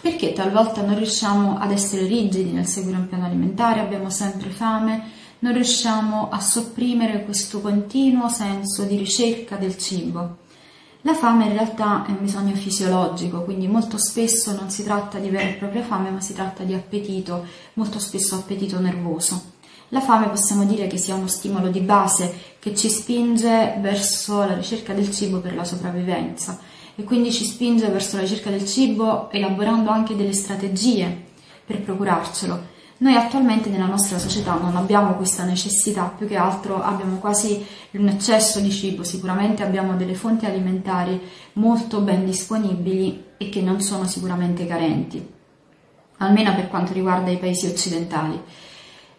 perché talvolta non riusciamo ad essere rigidi nel seguire un piano alimentare, abbiamo sempre fame, non riusciamo a sopprimere questo continuo senso di ricerca del cibo. La fame in realtà è un bisogno fisiologico, quindi molto spesso non si tratta di vera e propria fame, ma si tratta di appetito, molto spesso appetito nervoso. La fame possiamo dire che sia uno stimolo di base che ci spinge verso la ricerca del cibo per la sopravvivenza e quindi ci spinge verso la ricerca del cibo elaborando anche delle strategie per procurarcelo. Noi attualmente nella nostra società non abbiamo questa necessità, più che altro abbiamo quasi un eccesso di cibo, sicuramente abbiamo delle fonti alimentari molto ben disponibili e che non sono sicuramente carenti, almeno per quanto riguarda i paesi occidentali.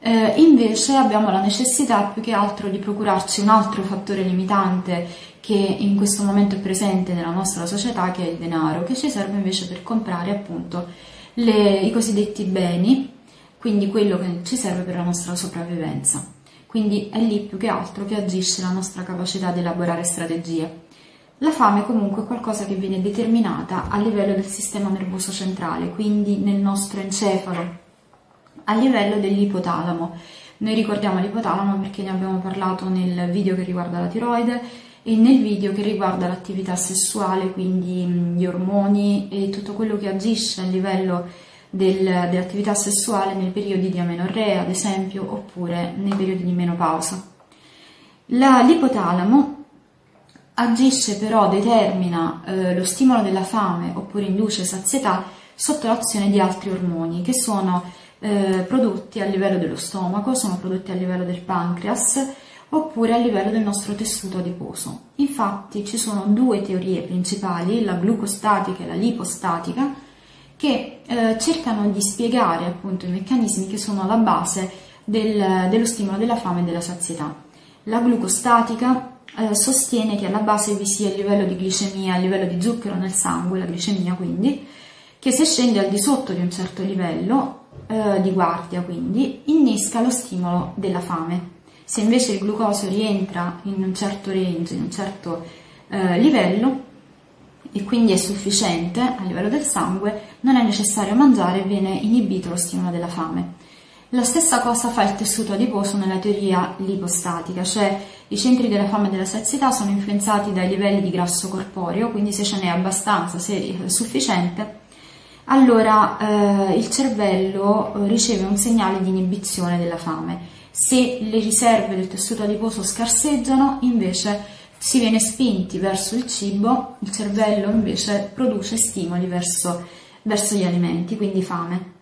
Eh, invece abbiamo la necessità più che altro di procurarci un altro fattore limitante che in questo momento è presente nella nostra società, che è il denaro, che ci serve invece per comprare appunto le, i cosiddetti beni quindi quello che ci serve per la nostra sopravvivenza. Quindi è lì più che altro che agisce la nostra capacità di elaborare strategie. La fame comunque è qualcosa che viene determinata a livello del sistema nervoso centrale, quindi nel nostro encefalo, a livello dell'ipotalamo. Noi ricordiamo l'ipotalamo perché ne abbiamo parlato nel video che riguarda la tiroide e nel video che riguarda l'attività sessuale, quindi gli ormoni e tutto quello che agisce a livello del, dell'attività sessuale nei periodi di amenorrea, ad esempio, oppure nei periodi di menopausa. La, l'ipotalamo agisce però, determina eh, lo stimolo della fame oppure induce sazietà sotto l'azione di altri ormoni che sono eh, prodotti a livello dello stomaco, sono prodotti a livello del pancreas oppure a livello del nostro tessuto adiposo. Infatti ci sono due teorie principali, la glucostatica e la lipostatica, che eh, cercano di spiegare appunto i meccanismi che sono alla base del, dello stimolo della fame e della sazietà. La glucostatica eh, sostiene che alla base vi sia il livello di glicemia, il livello di zucchero nel sangue, la glicemia quindi, che se scende al di sotto di un certo livello eh, di guardia, quindi, innesca lo stimolo della fame. Se invece il glucosio rientra in un certo range, in un certo eh, livello, e quindi è sufficiente a livello del sangue, non è necessario mangiare e viene inibito lo stimolo della fame. La stessa cosa fa il tessuto adiposo nella teoria lipostatica, cioè i centri della fame e della sazietà sono influenzati dai livelli di grasso corporeo, quindi se ce n'è abbastanza, se è sufficiente, allora eh, il cervello eh, riceve un segnale di inibizione della fame. Se le riserve del tessuto adiposo scarseggiano, invece si viene spinti verso il cibo, il cervello invece produce stimoli verso, verso gli alimenti, quindi fame.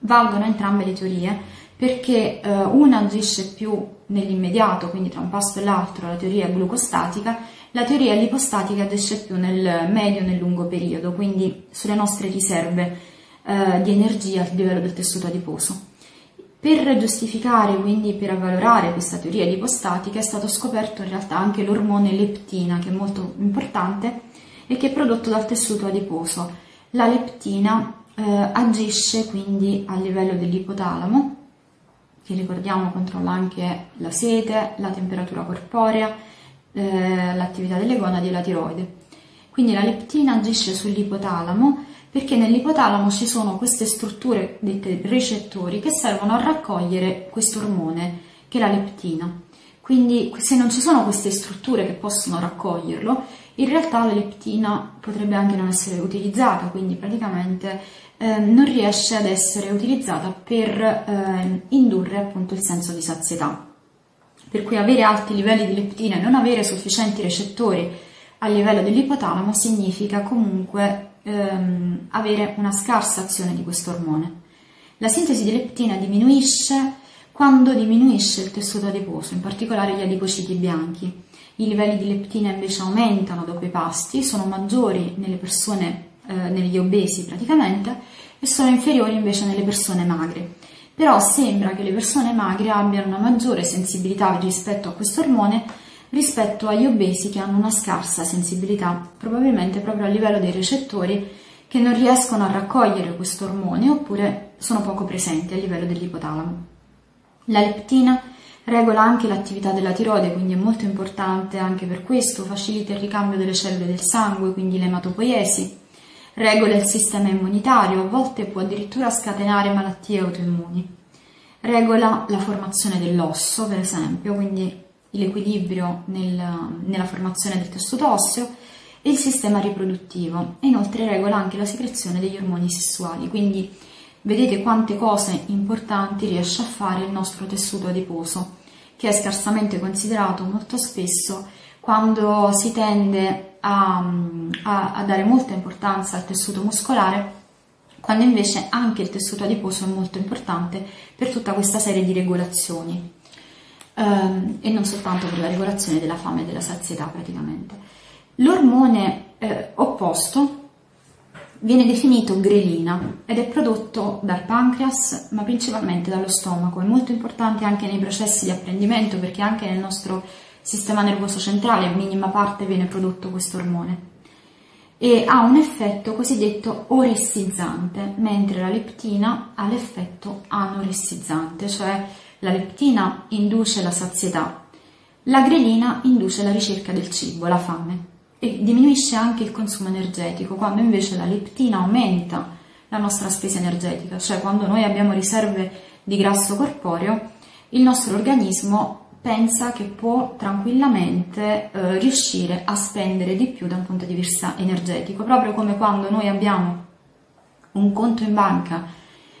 Valgono entrambe le teorie perché eh, una agisce più nell'immediato, quindi tra un pasto e l'altro, la teoria glucostatica, la teoria lipostatica agisce più nel medio e nel lungo periodo, quindi sulle nostre riserve eh, di energia a livello del tessuto adiposo. Per giustificare, quindi per avvalorare questa teoria lipostatica, è stato scoperto in realtà anche l'ormone leptina, che è molto importante e che è prodotto dal tessuto adiposo. La leptina eh, agisce quindi a livello dell'ipotalamo, che ricordiamo controlla anche la sete, la temperatura corporea, eh, l'attività delle gonadi e la tiroide. Quindi la leptina agisce sull'ipotalamo perché nell'ipotalamo ci sono queste strutture dette recettori che servono a raccogliere questo ormone che è la leptina. Quindi se non ci sono queste strutture che possono raccoglierlo, in realtà la leptina potrebbe anche non essere utilizzata, quindi praticamente eh, non riesce ad essere utilizzata per eh, indurre appunto il senso di sazietà. Per cui avere alti livelli di leptina e non avere sufficienti recettori a livello dell'ipotalamo significa comunque ehm, avere una scarsa azione di questo ormone. La sintesi di leptina diminuisce quando diminuisce il tessuto adiposo, in particolare gli adipociti bianchi. I livelli di leptina invece aumentano dopo i pasti, sono maggiori nelle persone, eh, negli obesi praticamente, e sono inferiori invece nelle persone magre. Però sembra che le persone magre abbiano una maggiore sensibilità rispetto a questo ormone rispetto agli obesi che hanno una scarsa sensibilità, probabilmente proprio a livello dei recettori che non riescono a raccogliere questo ormone oppure sono poco presenti a livello dell'ipotalamo. La leptina regola anche l'attività della tiroide, quindi è molto importante anche per questo, facilita il ricambio delle cellule del sangue, quindi l'ematopoiesi, regola il sistema immunitario, a volte può addirittura scatenare malattie autoimmuni, regola la formazione dell'osso, per esempio, quindi l'equilibrio nel, nella formazione del tessuto osseo e il sistema riproduttivo. E inoltre regola anche la secrezione degli ormoni sessuali, quindi vedete quante cose importanti riesce a fare il nostro tessuto adiposo, che è scarsamente considerato molto spesso quando si tende a, a, a dare molta importanza al tessuto muscolare, quando invece anche il tessuto adiposo è molto importante per tutta questa serie di regolazioni ehm, e non soltanto per la regolazione della fame e della sazietà praticamente. L'ormone eh, opposto viene definito grelina ed è prodotto dal pancreas ma principalmente dallo stomaco, è molto importante anche nei processi di apprendimento perché anche nel nostro sistema nervoso centrale a minima parte viene prodotto questo ormone. E ha un effetto cosiddetto oressizzante, mentre la leptina ha l'effetto anoressizzante, cioè la leptina induce la sazietà, la grelina induce la ricerca del cibo, la fame, e diminuisce anche il consumo energetico, quando invece la leptina aumenta la nostra spesa energetica, cioè quando noi abbiamo riserve di grasso corporeo, il nostro organismo pensa che può tranquillamente eh, riuscire a spendere di più da un punto di vista energetico, proprio come quando noi abbiamo un conto in banca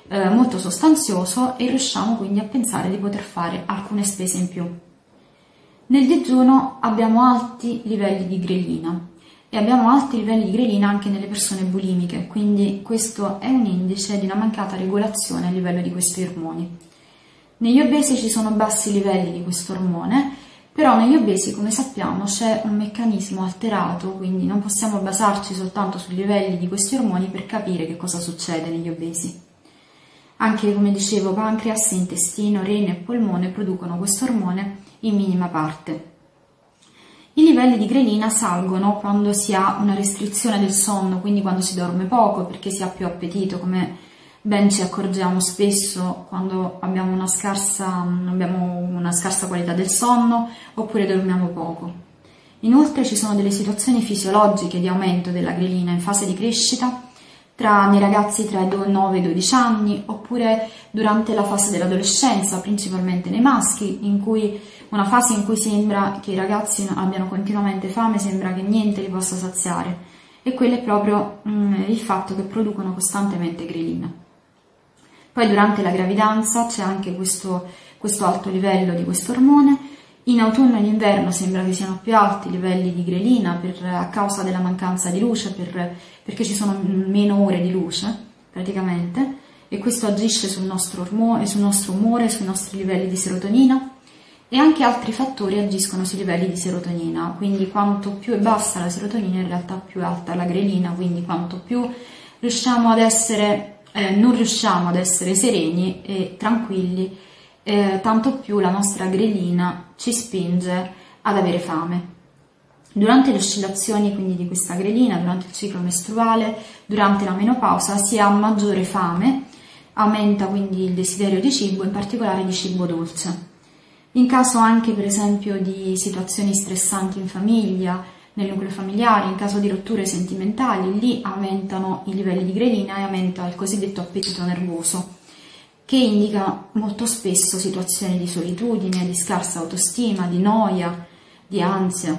eh, molto sostanzioso e riusciamo quindi a pensare di poter fare alcune spese in più. Nel digiuno abbiamo alti livelli di grelina e abbiamo alti livelli di grelina anche nelle persone bulimiche, quindi questo è un indice di una mancata regolazione a livello di questi ormoni. Negli obesi ci sono bassi livelli di questo ormone, però negli obesi, come sappiamo, c'è un meccanismo alterato, quindi non possiamo basarci soltanto sui livelli di questi ormoni per capire che cosa succede negli obesi. Anche, come dicevo, pancreas, intestino, rene e polmone producono questo ormone in minima parte. I livelli di grelina salgono quando si ha una restrizione del sonno, quindi quando si dorme poco perché si ha più appetito, come ben ci accorgiamo spesso quando abbiamo una scarsa, abbiamo una scarsa qualità del sonno oppure dormiamo poco. Inoltre ci sono delle situazioni fisiologiche di aumento della grelina in fase di crescita tra, nei ragazzi tra i 9 e i 12 anni, oppure durante la fase dell'adolescenza, principalmente nei maschi, in cui una fase in cui sembra che i ragazzi abbiano continuamente fame, sembra che niente li possa saziare, e quello è proprio mh, mm, il fatto che producono costantemente grelina. Poi durante la gravidanza c'è anche questo, questo alto livello di questo ormone, in autunno e in inverno sembra che siano più alti i livelli di grelina per, a causa della mancanza di luce, per, perché ci sono meno ore di luce praticamente. E questo agisce sul nostro, ormone, sul nostro umore, sui nostri livelli di serotonina e anche altri fattori agiscono sui livelli di serotonina, quindi quanto più è bassa la serotonina in realtà più è alta la grelina, quindi quanto più riusciamo ad essere, eh, non riusciamo ad essere sereni e tranquilli, eh, tanto più la nostra grelina ci spinge ad avere fame. Durante le oscillazioni quindi di questa grelina, durante il ciclo mestruale, durante la menopausa si ha maggiore fame, aumenta quindi il desiderio di cibo, in particolare di cibo dolce. In caso anche per esempio di situazioni stressanti in famiglia, nel nucleo familiare, in caso di rotture sentimentali, lì aumentano i livelli di grelina e aumenta il cosiddetto appetito nervoso che indica molto spesso situazioni di solitudine, di scarsa autostima, di noia, di ansia.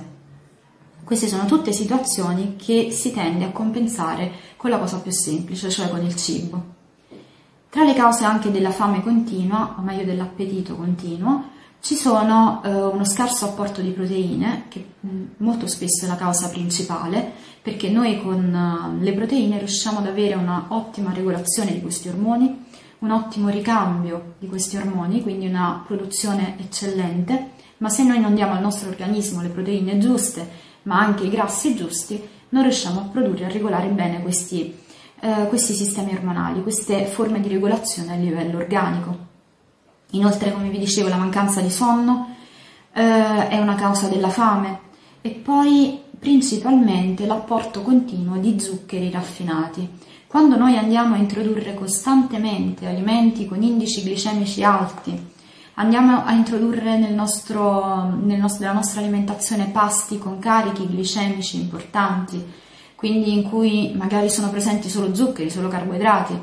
Queste sono tutte situazioni che si tende a compensare con la cosa più semplice, cioè con il cibo. Tra le cause anche della fame continua, o meglio dell'appetito continuo, ci sono eh, uno scarso apporto di proteine, che mm, molto spesso è la causa principale, perché noi con uh, le proteine riusciamo ad avere una ottima regolazione di questi ormoni, un ottimo ricambio di questi ormoni, quindi una produzione eccellente, ma se noi non diamo al nostro organismo le proteine giuste, ma anche i grassi giusti, non riusciamo a produrre e a regolare bene questi, eh, questi sistemi ormonali, queste forme di regolazione a livello organico. Inoltre, come vi dicevo, la mancanza di sonno eh, è una causa della fame e poi principalmente l'apporto continuo di zuccheri raffinati quando noi andiamo a introdurre costantemente alimenti con indici glicemici alti, andiamo a introdurre nel nostro, nel nostro, nella nostra alimentazione pasti con carichi glicemici importanti, quindi in cui magari sono presenti solo zuccheri, solo carboidrati.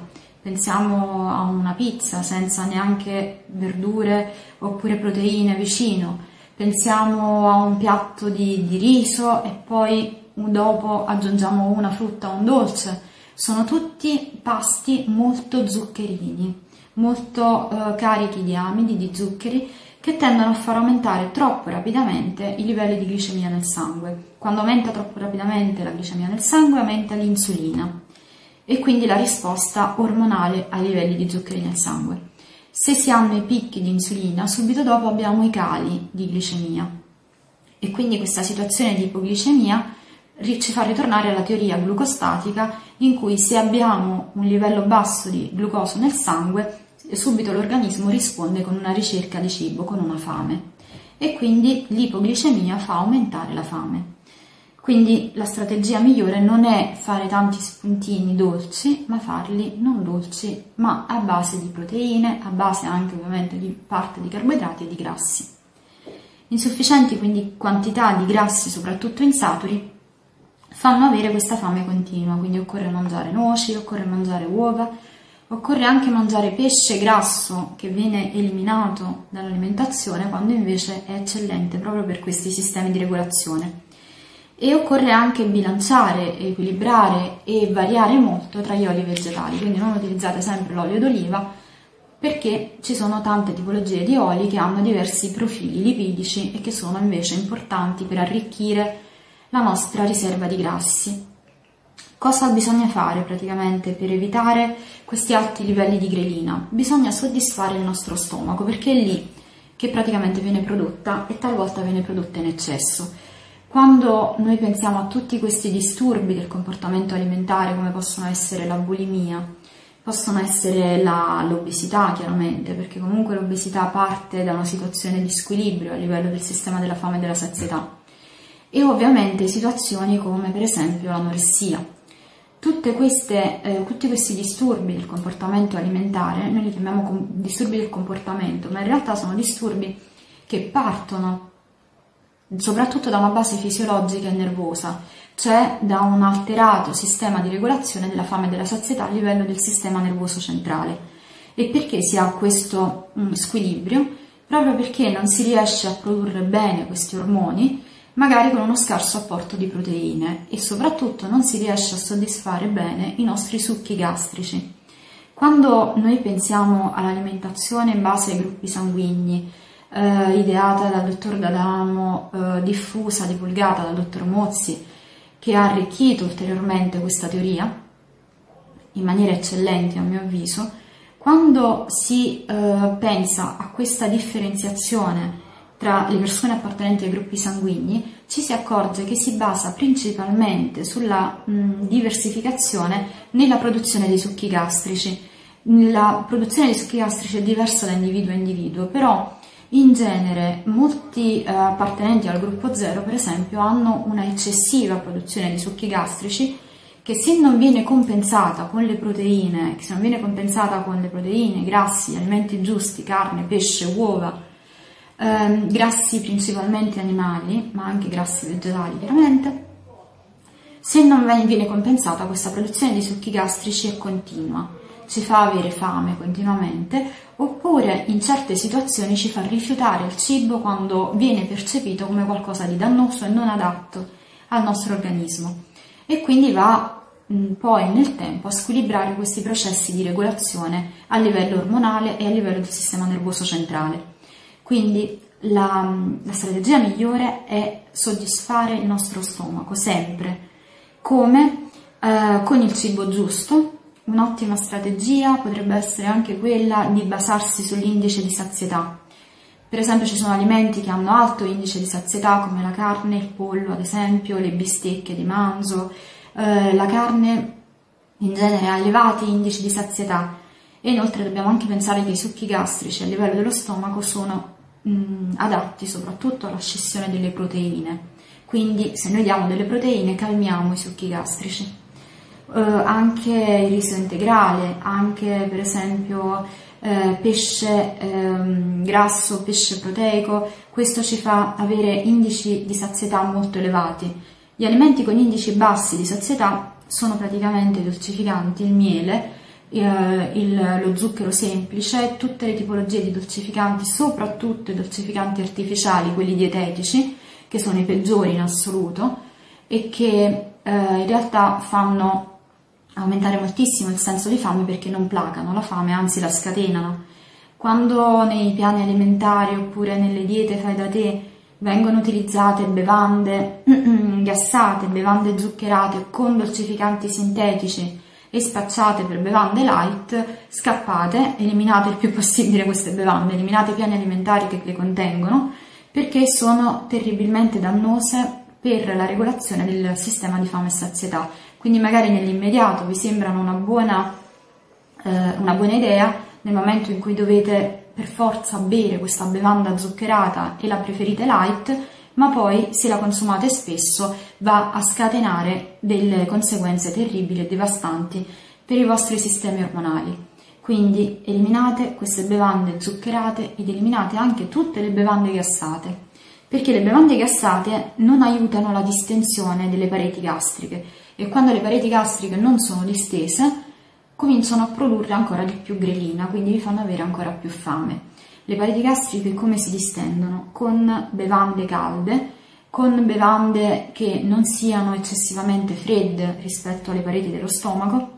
Pensiamo a una pizza senza neanche verdure oppure proteine vicino. Pensiamo a un piatto di, di riso e poi dopo aggiungiamo una frutta o un dolce. Sono tutti pasti molto zuccherini, molto eh, carichi di amidi, di zuccheri che tendono a far aumentare troppo rapidamente i livelli di glicemia nel sangue. Quando aumenta troppo rapidamente la glicemia nel sangue aumenta l'insulina e quindi la risposta ormonale ai livelli di zuccheri nel sangue. Se si hanno i picchi di insulina, subito dopo abbiamo i cali di glicemia e quindi questa situazione di ipoglicemia ci fa ritornare alla teoria glucostatica in cui se abbiamo un livello basso di glucosio nel sangue subito l'organismo risponde con una ricerca di cibo, con una fame e quindi l'ipoglicemia fa aumentare la fame. Quindi la strategia migliore non è fare tanti spuntini dolci, ma farli non dolci, ma a base di proteine, a base anche ovviamente di parte di carboidrati e di grassi. Insufficienti quindi quantità di grassi, soprattutto insaturi, fanno avere questa fame continua, quindi occorre mangiare noci, occorre mangiare uova, Occorre anche mangiare pesce grasso che viene eliminato dall'alimentazione quando invece è eccellente proprio per questi sistemi di regolazione. E occorre anche bilanciare, equilibrare e variare molto tra gli oli vegetali, quindi non utilizzate sempre l'olio d'oliva perché ci sono tante tipologie di oli che hanno diversi profili lipidici e che sono invece importanti per arricchire la nostra riserva di grassi. Cosa bisogna fare praticamente per evitare questi alti livelli di grelina? Bisogna soddisfare il nostro stomaco perché è lì che praticamente viene prodotta e talvolta viene prodotta in eccesso. Quando noi pensiamo a tutti questi disturbi del comportamento alimentare come possono essere la bulimia, possono essere l'obesità chiaramente, perché comunque l'obesità parte da una situazione di squilibrio a livello del sistema della fame e della sazietà. E ovviamente situazioni come per esempio l'anoressia. Eh, tutti questi disturbi del comportamento alimentare, noi li chiamiamo disturbi del comportamento, ma in realtà sono disturbi che partono soprattutto da una base fisiologica e nervosa, cioè da un alterato sistema di regolazione della fame e della sazietà a livello del sistema nervoso centrale. E perché si ha questo um, squilibrio? Proprio perché non si riesce a produrre bene questi ormoni magari con uno scarso apporto di proteine e soprattutto non si riesce a soddisfare bene i nostri succhi gastrici. Quando noi pensiamo all'alimentazione in base ai gruppi sanguigni, eh, ideata dal dottor D'Adamo, eh, diffusa, divulgata dal dottor Mozzi, che ha arricchito ulteriormente questa teoria, in maniera eccellente a mio avviso, quando si eh, pensa a questa differenziazione tra le persone appartenenti ai gruppi sanguigni, ci si accorge che si basa principalmente sulla mh, diversificazione nella produzione dei succhi gastrici. La produzione dei succhi gastrici è diversa da individuo a individuo, però in genere molti eh, appartenenti al gruppo 0, per esempio, hanno una eccessiva produzione di succhi gastrici che se non viene compensata con le proteine, se non viene compensata con le proteine, grassi, alimenti giusti, carne, pesce, uova, eh, grassi principalmente animali, ma anche grassi vegetali chiaramente. Se non viene compensata questa produzione di succhi gastrici è continua, ci fa avere fame continuamente, oppure in certe situazioni ci fa rifiutare il cibo quando viene percepito come qualcosa di dannoso e non adatto al nostro organismo e quindi va mh, poi nel tempo a squilibrare questi processi di regolazione a livello ormonale e a livello del sistema nervoso centrale. Quindi la, la strategia migliore è soddisfare il nostro stomaco sempre, come eh, con il cibo giusto. Un'ottima strategia potrebbe essere anche quella di basarsi sull'indice di sazietà. Per esempio ci sono alimenti che hanno alto indice di sazietà come la carne, il pollo ad esempio, le bistecche di manzo, eh, la carne in genere ha elevati indici di sazietà e inoltre dobbiamo anche pensare che i succhi gastrici a livello dello stomaco sono mh, adatti soprattutto alla scissione delle proteine. Quindi se noi diamo delle proteine calmiamo i succhi gastrici. Uh, anche il riso integrale, anche per esempio eh, pesce eh, grasso, pesce proteico, questo ci fa avere indici di sazietà molto elevati. Gli alimenti con indici bassi di sazietà sono praticamente i dolcificanti, il miele, eh, il, lo zucchero semplice, tutte le tipologie di dolcificanti, soprattutto i dolcificanti artificiali, quelli dietetici, che sono i peggiori in assoluto e che eh, in realtà fanno aumentare moltissimo il senso di fame perché non placano la fame, anzi la scatenano. Quando nei piani alimentari oppure nelle diete fai da te vengono utilizzate bevande gassate, bevande zuccherate con dolcificanti sintetici e spacciate per bevande light, scappate, eliminate il più possibile queste bevande, eliminate i piani alimentari che le contengono perché sono terribilmente dannose per la regolazione del sistema di fame e sazietà. Quindi magari nell'immediato vi sembrano una buona, eh, una buona idea, nel momento in cui dovete per forza bere questa bevanda zuccherata e la preferite light, ma poi se la consumate spesso va a scatenare delle conseguenze terribili e devastanti per i vostri sistemi ormonali. Quindi eliminate queste bevande zuccherate ed eliminate anche tutte le bevande gassate perché le bevande gassate non aiutano la distensione delle pareti gastriche e quando le pareti gastriche non sono distese cominciano a produrre ancora di più grelina, quindi vi fanno avere ancora più fame. Le pareti gastriche come si distendono? Con bevande calde, con bevande che non siano eccessivamente fredde rispetto alle pareti dello stomaco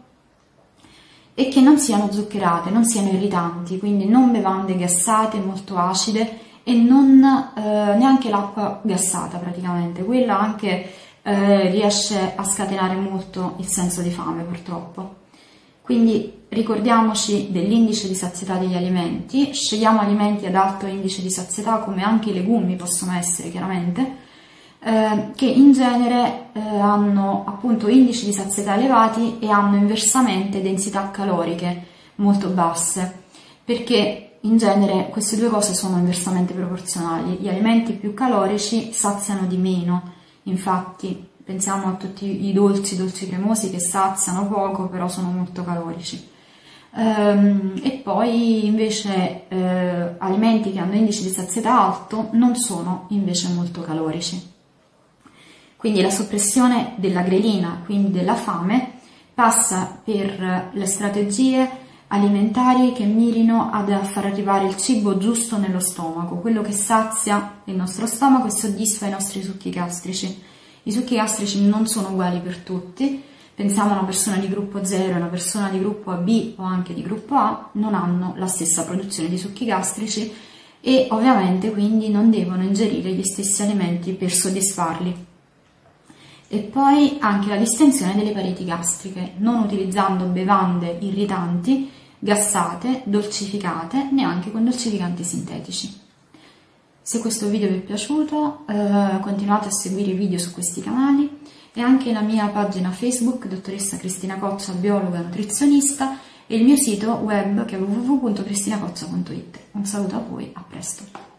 e che non siano zuccherate, non siano irritanti, quindi non bevande gassate, molto acide e non eh, neanche l'acqua gassata praticamente, quella anche eh, riesce a scatenare molto il senso di fame purtroppo. Quindi ricordiamoci dell'indice di sazietà degli alimenti, scegliamo alimenti ad alto indice di sazietà come anche i legumi possono essere chiaramente, eh, che in genere eh, hanno appunto indici di sazietà elevati e hanno inversamente densità caloriche molto basse, perché in genere queste due cose sono inversamente proporzionali. Gli alimenti più calorici saziano di meno, infatti pensiamo a tutti i dolci, dolci cremosi che saziano poco, però sono molto calorici. Ehm, e poi invece eh, alimenti che hanno indice di sazietà alto non sono invece molto calorici. Quindi la soppressione della grelina, quindi della fame, passa per le strategie alimentari che mirino ad far arrivare il cibo giusto nello stomaco, quello che sazia il nostro stomaco e soddisfa i nostri succhi gastrici. I succhi gastrici non sono uguali per tutti, pensiamo a una persona di gruppo 0 e una persona di gruppo AB o anche di gruppo A, non hanno la stessa produzione di succhi gastrici e ovviamente quindi non devono ingerire gli stessi alimenti per soddisfarli. E poi anche la distensione delle pareti gastriche, non utilizzando bevande irritanti gassate, dolcificate, neanche con dolcificanti sintetici. Se questo video vi è piaciuto eh, continuate a seguire i video su questi canali e anche la mia pagina Facebook, dottoressa Cristina Coccia, biologa nutrizionista e il mio sito web che è www.cristinacoccia.it. Un saluto a voi, a presto!